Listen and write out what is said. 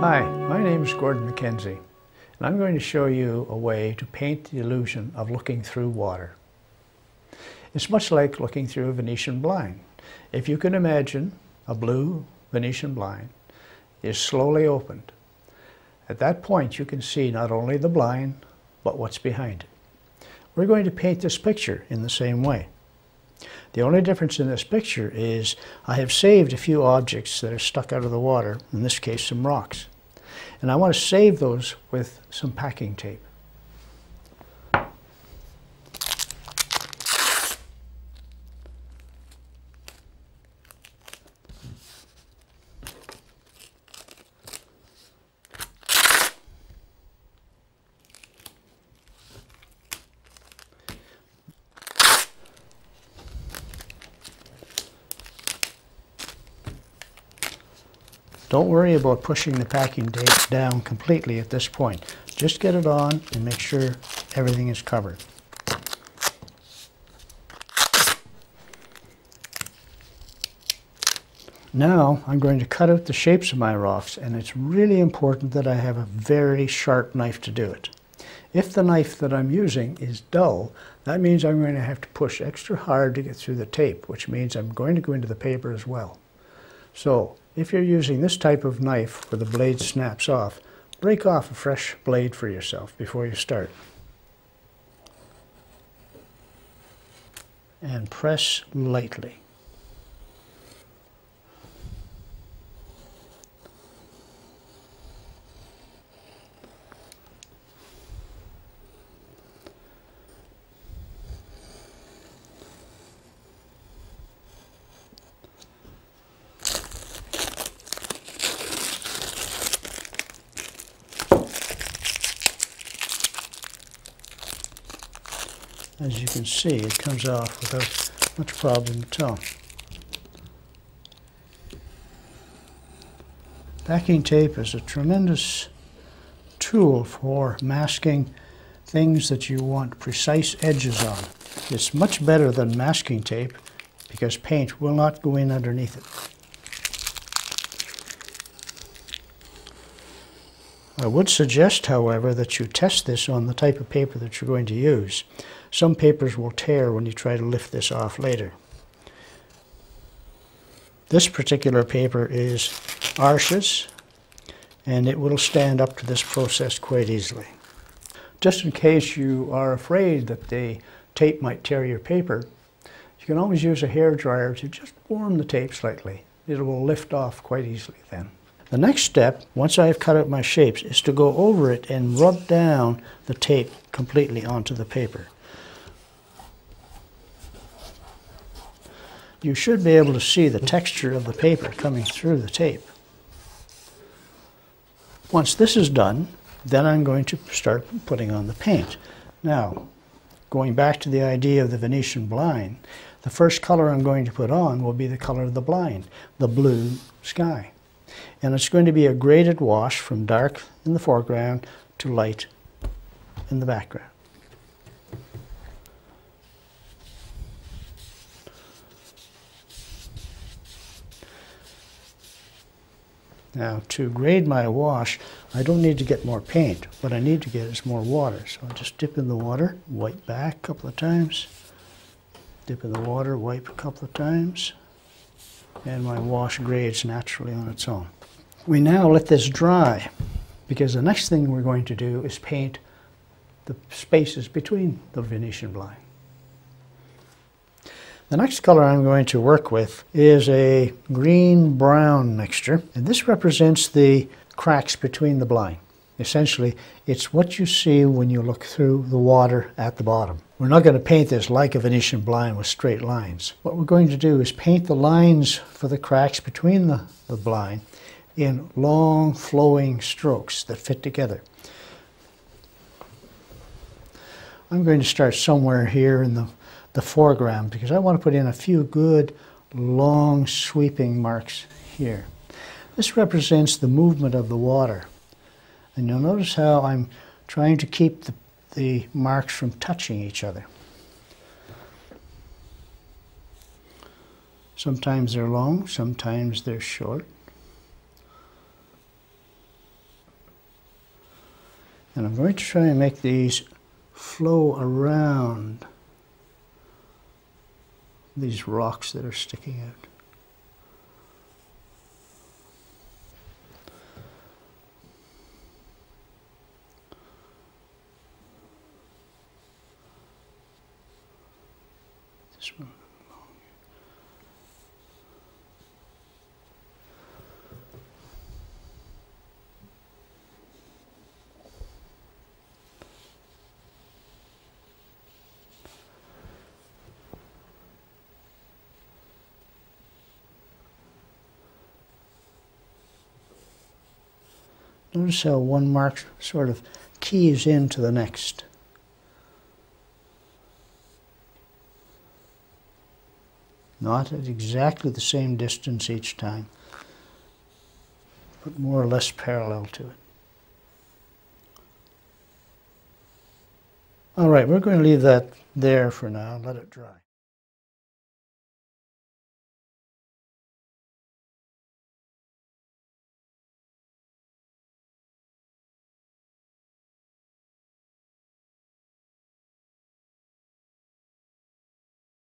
Hi, my name is Gordon MacKenzie, and I'm going to show you a way to paint the illusion of looking through water. It's much like looking through a Venetian blind. If you can imagine a blue Venetian blind is slowly opened. At that point you can see not only the blind, but what's behind it. We're going to paint this picture in the same way. The only difference in this picture is I have saved a few objects that are stuck out of the water, in this case some rocks. And I want to save those with some packing tape. Don't worry about pushing the packing tape down completely at this point. Just get it on and make sure everything is covered. Now I'm going to cut out the shapes of my rocks and it's really important that I have a very sharp knife to do it. If the knife that I'm using is dull, that means I'm going to have to push extra hard to get through the tape, which means I'm going to go into the paper as well. So if you're using this type of knife where the blade snaps off, break off a fresh blade for yourself before you start. And press lightly. As you can see, it comes off without much problem at all. Packing tape is a tremendous tool for masking things that you want precise edges on. It's much better than masking tape because paint will not go in underneath it. I would suggest, however, that you test this on the type of paper that you're going to use. Some papers will tear when you try to lift this off later. This particular paper is Arches, and it will stand up to this process quite easily. Just in case you are afraid that the tape might tear your paper, you can always use a hair dryer to just warm the tape slightly. It will lift off quite easily then. The next step, once I've cut out my shapes, is to go over it and rub down the tape completely onto the paper. You should be able to see the texture of the paper coming through the tape. Once this is done, then I'm going to start putting on the paint. Now, going back to the idea of the Venetian blind, the first color I'm going to put on will be the color of the blind, the blue sky. And it's going to be a graded wash from dark in the foreground to light in the background. Now to grade my wash, I don't need to get more paint. What I need to get is more water. So I'll just dip in the water, wipe back a couple of times, dip in the water, wipe a couple of times, and my wash grades naturally on its own. We now let this dry because the next thing we're going to do is paint the spaces between the Venetian blind. The next color I'm going to work with is a green-brown mixture, and this represents the cracks between the blind. Essentially, it's what you see when you look through the water at the bottom. We're not going to paint this like a Venetian blind with straight lines. What we're going to do is paint the lines for the cracks between the, the blind in long flowing strokes that fit together. I'm going to start somewhere here in the, the foreground because I want to put in a few good long sweeping marks here. This represents the movement of the water. And you'll notice how I'm trying to keep the, the marks from touching each other. Sometimes they're long, sometimes they're short. And I'm going to try and make these flow around these rocks that are sticking out. One. Notice how one mark sort of keys into the next. Not at exactly the same distance each time, but more or less parallel to it. All right, we're going to leave that there for now, let it dry.